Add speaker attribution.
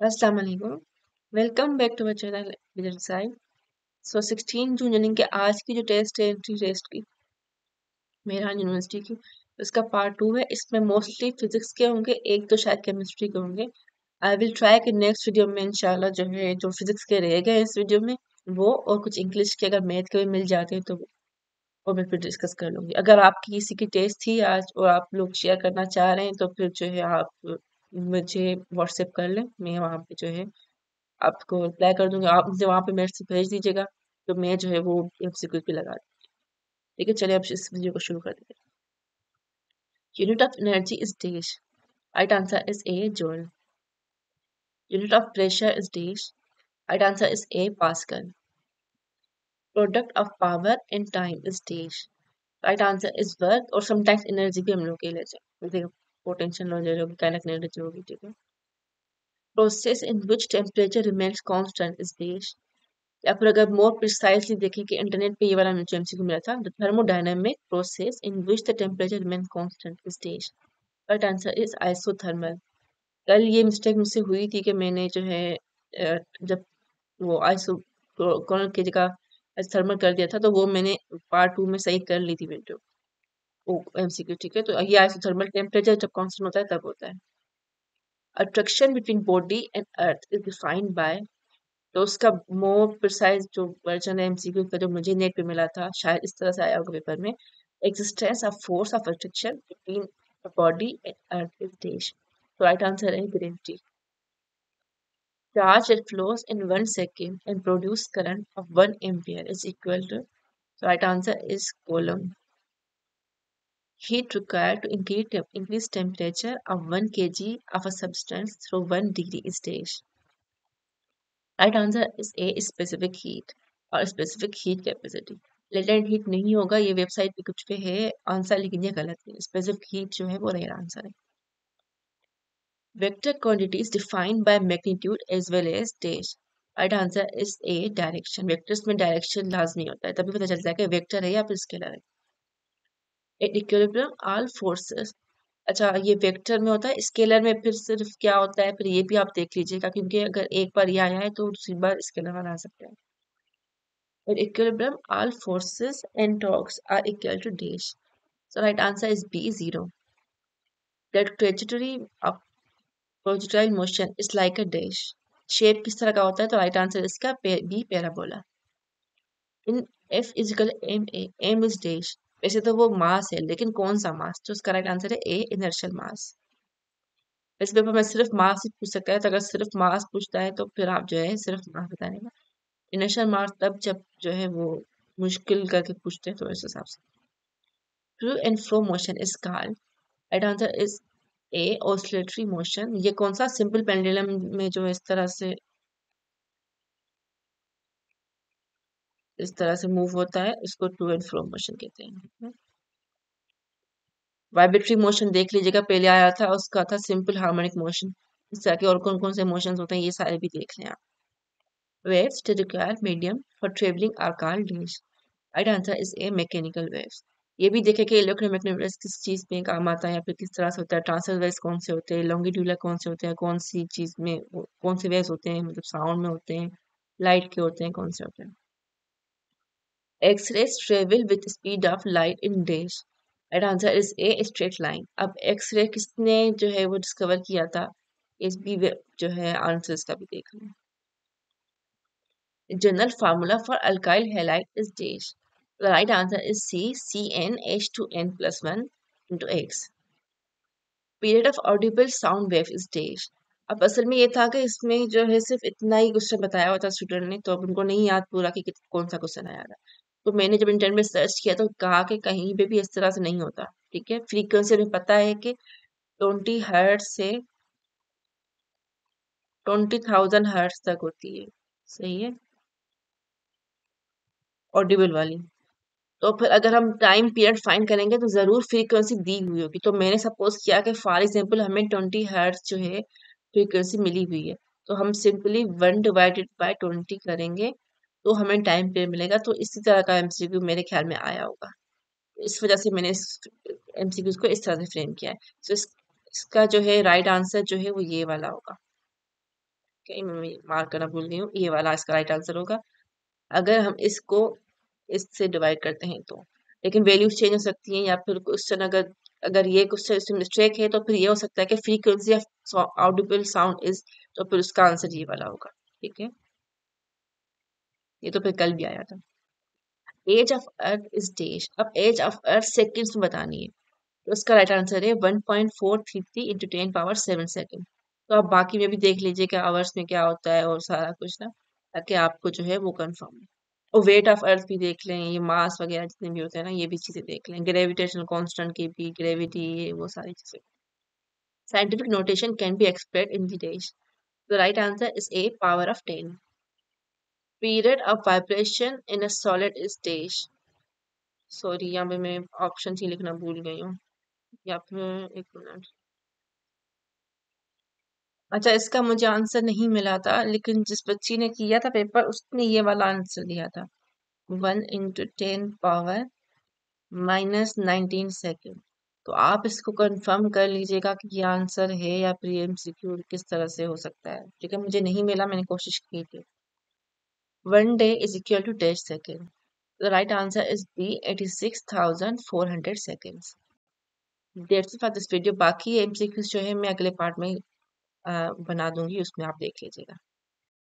Speaker 1: अस्सलाम वालेकुम back to my channel vision side so 16 जून यानी कि आज की जो टेस्ट है एंट्री टेस्ट की, मेहरान यूनिवर्सिटी की, उसका पार्ट टू है। इसमें मोस्टली फिजिक्स के होंगे, एक तो शायद केमिस्ट्री के होंगे। आई विल ट्राई कि नेक्स्ट वीडियो में इंशाल्लाह जो है, जो फिजिक्स के रह गए इस वीडियो में, वो और कुछ इंग्लिश के अगर मैथ के भी मिल जाते हैं तो वो मैं फिर डिस्कस कर लूँगी। अगर आपकी किसी की टेस्ट थी आज और आप लोग शेयर करना चाह रहे हैं तो फिर जो है आप मुझे व्हाट्सएप कर लें, मैं वहाँ पे जो है आपको रिप्लाई कर दूँगी। आप मुझे वहाँ पे से भेज दीजिएगा तो मैं जो है वो एमसीक्यू पे लगा दूँगी। ठीक है, चलिए अब इस वीडियो को शुरू कर देते unit of energy is dash right answer is A joule unit of pressure is dash right answer is A pascal product of power and time is dash right answer is work और sometimes energy भी हम लोग के ले जाए potential energy होगी kinetic energy होगी ठीक है? Process in which temperature remains constant is this. या फिर अगर मोर प्रिसाइसली देखें कि इंटरनेट पे ये वाला नीचे एमसीक्यू मिला था the thermodynamic process in which the temperature remain constant is this right answer is isothermal कल ये मिस्टेक मुझसे हुई थी कि मैंने जो है जब वो आइसो कॉर्नर की जगह थर्मल कर दिया था तो वो मैंने पार्ट टू में सही कर ली थी वीडियो एमसीक्यू ठीक है तो ये आइसोथर्मल टेम्परेचर जब कांस्टेंट होता है तब होता है attraction between body and earth is defined by तो उसका मोर प्रिसाइज जो वर्जन है एमसीक्यू का जो मुझे नेट पे मिला था शायद इस तरह से आया होगा पेपर में of force of attraction between the body and earth is dash so right answer है gravity charge that flows in one second and produce current of 1 ampere is equal to so right answer is heat required to increase, increase temperature of 1 kg of a substance through 1 degree is dash. Right answer is A specific और specific heat capacity. Latent heat नहीं होगा ये website पे कुछ पे है answer लेकिन ये गलत है। स्पेसिफिक हीट जो है वो रहेगा आंसर है। Vector quantities defined by magnitude as well as dash right answer is A direction vectors में डायरेक्शन लाजमी होता है। तभी पता चलता है कि वेक्टर है या फिर स्केलर है। एट इक्विलिब्रियम ऑल फोर्सेस अच्छा ये वेक्टर में होता है स्केलर में फिर सिर्फ़ क्या होता है, फिर ये भी आप देख लीजिएगा, क्योंकि अगर एक बार ये आया है तो दूसरी बार स्केलर आ सकता है। At equilibrium all forces and torques are equal to dash so right answer is B zero that trajectory of projectile motion is like a dash shape किस तरह का होता है तो राइट आंसर इसका B parabola in physical M A M is dash वैसे तो वो मास है, लेकिन कौन सा मास? तो उसका राइट आंसर है ए इनर्शियल मास इस पेपर में सिर्फ़ मास ही पूछ सकता है तो अगर सिर्फ़ मास पूछता है तो फिर आप जो है सिर्फ़ मास बताने का इनर्शियल मास तब जब जो है वो मुश्किल करके पूछते हैं तो इस हिसाब से। Through and fro motion is called right answer is A oscillatory motion ये कौन सा सिंपल पेंडुलम में जो इस तरह से इस तरह से मूव होता है इसको टू एंड फ्रो मोशन कहते हैं। वाइब्रेटरी मोशन देख लीजिएगा पहले आया था उसका था सिंपल हार्मोनिक मोशन इस तरह के और कौन कौन से मोशन होते हैं ये सारे भी देख लें आप। Waves to require medium for traveling are called waves right answer is a mechanical waves ये भी देखे कि इलेक्ट्रोमैग्नेटिक वेव्स किस चीज़ में काम आता है या फिर किस तरह से होता है ट्रांसफ़र वेव्स कौन से होते हैं लॉन्गिट्यूडल कौन से होते हैं कौन सी चीज़ में कौन से वेव्स होते हैं मतलब साउंड में होते हैं लाइट के होते हैं कौन से होते हैं। X-rays travel with speed of light in days. Right answer is A straight line. अब X-ray किसने जो है वो डिस्कवर किया था इस भी जो है आंसर इसका भी देख लें General formula for alkyl halide is dash. The right answer is C CnH2n plus 1 into X. Period of audible sound wave is dash. अब असल में ये था कि इसमें जो है सिर्फ़ इतना ही क्वेश्चन बताया हुआ था स्टूडेंट ने तो अब उनको नहीं याद पूरा कि कौन सा क्वेश्चन आया था तो मैंने जब इंटरनेट में सर्च किया तो कहा कि कहीं पे भी इस तरह से नहीं होता, ठीक है? फ्रीक्वेंसी हमें पता है कि ट्वेंटी हर्ट से ट्वेंटी थाउज़ेंड हर्ट्स तक होती है, सही है? ऑडिबल वाली। तो फिर अगर हम टाइम पीरियड फाइंड करेंगे तो ज़रूर फ्रीक्वेंसी दी हुई होगी। तो मैंने सपोज़ किया कि फॉर एग्जांपल हमें ट्वेंटी हर्ट्स जो है फ्रीक्वेंसी मिली हुई है तो हम simply one divided by twenty करेंगे। तो हमें टाइम पीरियड मिलेगा तो इसी तरह का एमसीक्यू मेरे ख्याल में आया होगा। इस वजह से मैंने इस को इस तरह से फ्रेम किया है। तो इस, इसका जो है राइट आंसर जो है वो ये वाला होगा। Okay, मैं मार्क करना भूल गई हूँ। ये वाला इसका राइट आंसर होगा। अगर हम इसको इससे डिवाइड करते हैं तो। लेकिन वैल्यूज़ चेंज हो सकती हैं या फिर क्वेश्चन अगर अगर ये क्वेश्चन मिस्टेक है तो फिर ये हो सकता है कि frequency of audible sound is तो फिर उसका आंसर ये वाला होगा। ठीक है? ये तो फिर कल भी आया था। Age of earth is dash अब एज ऑफ़ अर्थ सेकेंड्स में बतानी है। तो उसका राइट आंसर है one point four three three into ten power seven second तो आप बाकी में भी देख लीजिए कि आवर्स में क्या होता है और सारा कुछ ना, ताकि आपको जो है वो कंफर्म है। और वेट ऑफ़ अर्थ भी देख लें, ये मास वगैरह जितने भी होते हैं ना, ये भी चीज़ें देख लें। ग्रेविटेशन कॉन्स्टेंट की भी ग्रेविटी ये, वो सारी चीज़ें। Scientific notation can be expressed in the days the right answer is A power of ten period of vibration in a solid sorry यहाँ पे मैं ऑप्शन ही लिखना भूल गई हूँ। या फिर एक मिनट अच्छा इसका मुझे आंसर नहीं मिला था, लेकिन जिस बच्ची ने किया था पेपर उसने ये वाला आंसर दिया था। One into ten power minus nineteen second तो आप इसको कंफर्म कर लीजिएगा कि ये आंसर है या फिर एमसीक्यू किस तरह से हो सकता है। ठीक है, मुझे नहीं मिला, मैंने कोशिश की थी। One day is equal to dash second. The right answer is B, 86,400 seconds. It for this video. बाकी MCQs जो है मैं अगले पार्ट में आ, बना दूँगी उसमें आप देख लीजिएगा